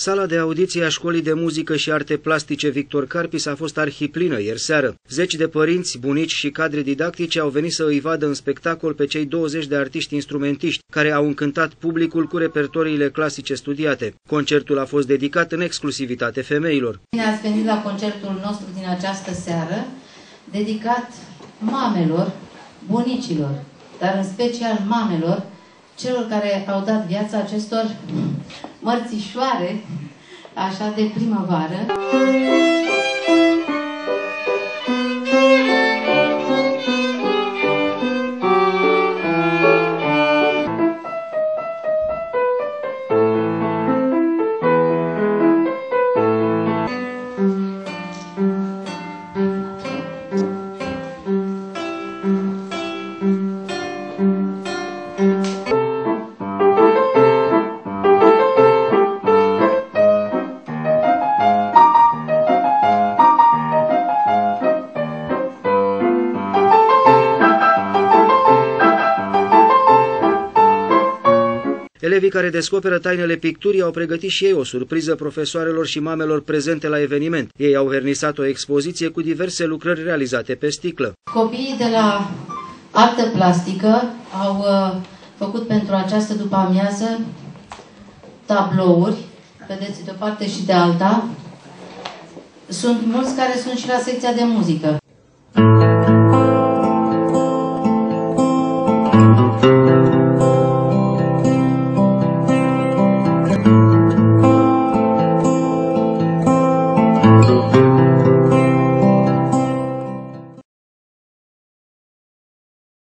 Sala de audiție a Școlii de Muzică și Arte Plastice Victor Carpis a fost arhiplină ieri seară. Zeci de părinți, bunici și cadre didactice au venit să îi vadă în spectacol pe cei 20 de artiști instrumentiști, care au încântat publicul cu repertoriile clasice studiate. Concertul a fost dedicat în exclusivitate femeilor. Bine ați venit la concertul nostru din această seară, dedicat mamelor, bunicilor, dar în special mamelor, celor care au dat viața acestor mărțișoare, așa de primăvară. Elevii care descoperă tainele picturii au pregătit și ei o surpriză profesoarelor și mamelor prezente la eveniment. Ei au vernisat o expoziție cu diverse lucrări realizate pe sticlă. Copiii de la artă plastică au uh, făcut pentru această după amiază tablouri, vedeți de o parte și de alta. Sunt mulți care sunt și la secția de muzică. Thank you.